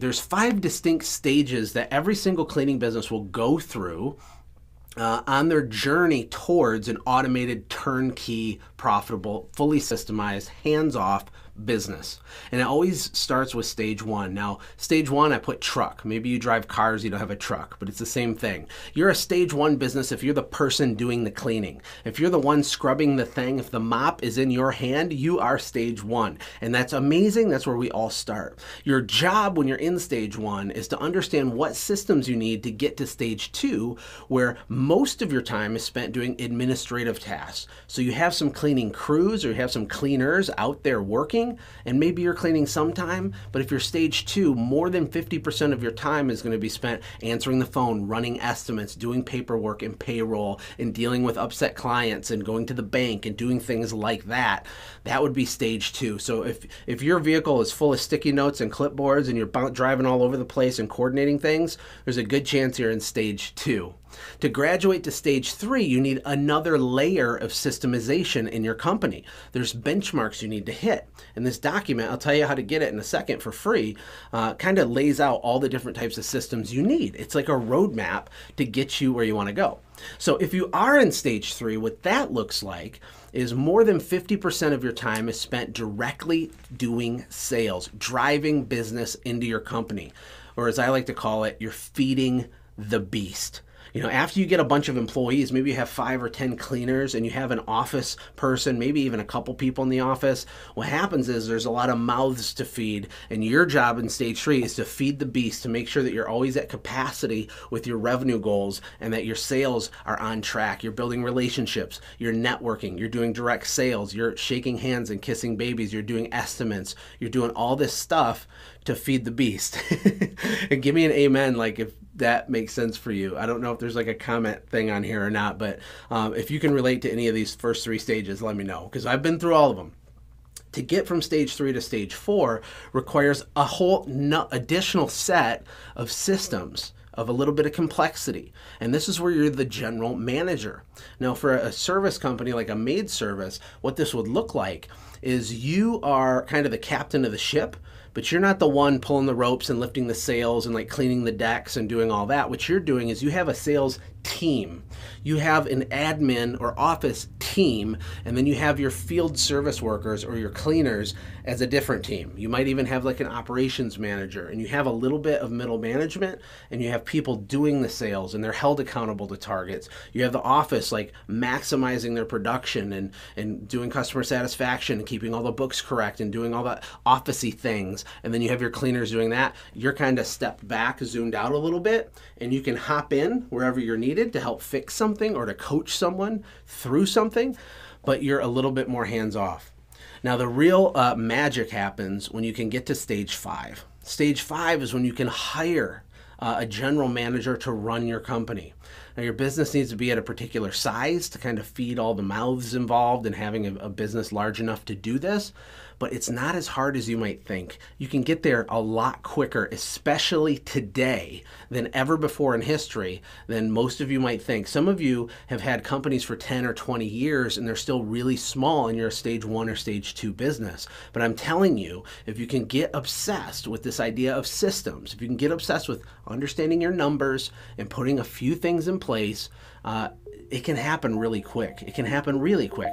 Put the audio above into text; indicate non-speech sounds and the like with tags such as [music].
There's five distinct stages that every single cleaning business will go through uh, on their journey towards an automated, turnkey, profitable, fully systemized, hands off business. And it always starts with stage one. Now, stage one, I put truck. Maybe you drive cars, you don't have a truck, but it's the same thing. You're a stage one business if you're the person doing the cleaning. If you're the one scrubbing the thing, if the mop is in your hand, you are stage one. And that's amazing. That's where we all start. Your job when you're in stage one is to understand what systems you need to get to stage two, where most of your time is spent doing administrative tasks. So you have some cleaning crews or you have some cleaners out there working and maybe you're cleaning sometime, but if you're stage two, more than 50% of your time is going to be spent answering the phone, running estimates, doing paperwork and payroll, and dealing with upset clients and going to the bank and doing things like that. That would be stage two. So if, if your vehicle is full of sticky notes and clipboards and you're driving all over the place and coordinating things, there's a good chance you're in stage two. To graduate to stage three, you need another layer of systemization in your company. There's benchmarks you need to hit. And this document, I'll tell you how to get it in a second for free, uh, kind of lays out all the different types of systems you need. It's like a roadmap to get you where you want to go. So if you are in stage three, what that looks like is more than 50% of your time is spent directly doing sales, driving business into your company. Or as I like to call it, you're feeding the beast. You know, after you get a bunch of employees, maybe you have five or 10 cleaners and you have an office person, maybe even a couple people in the office. What happens is there's a lot of mouths to feed, and your job in stage three is to feed the beast to make sure that you're always at capacity with your revenue goals and that your sales are on track. You're building relationships, you're networking, you're doing direct sales, you're shaking hands and kissing babies, you're doing estimates, you're doing all this stuff to feed the beast. [laughs] and give me an amen, like if that makes sense for you. I don't know if there's like a comment thing on here or not, but um, if you can relate to any of these first three stages, let me know because I've been through all of them. To get from stage three to stage four requires a whole additional set of systems of a little bit of complexity. And this is where you're the general manager. Now, for a service company like a maid service, what this would look like is you are kind of the captain of the ship, but you're not the one pulling the ropes and lifting the sails and like cleaning the decks and doing all that. What you're doing is you have a sales team. You have an admin or office team, and then you have your field service workers or your cleaners as a different team. You might even have like an operations manager, and you have a little bit of middle management, and you have people doing the sales, and they're held accountable to targets. You have the office like maximizing their production and, and doing customer satisfaction and keeping all the books correct and doing all the officey things. And then you have your cleaners doing that. You're kind of stepped back, zoomed out a little bit, and you can hop in wherever you're needed to help fix something or to coach someone through something, but you're a little bit more hands off. Now, the real uh, magic happens when you can get to stage five. Stage five is when you can hire uh, a general manager to run your company. Now, your business needs to be at a particular size to kind of feed all the mouths involved and having a, a business large enough to do this, but it's not as hard as you might think. You can get there a lot quicker, especially today, than ever before in history, than most of you might think. Some of you have had companies for 10 or 20 years and they're still really small and you're a stage one or stage two business. But I'm telling you, if you can get obsessed with this idea of systems, if you can get obsessed with understanding your numbers and putting a few things in place, uh, it can happen really quick. It can happen really quick.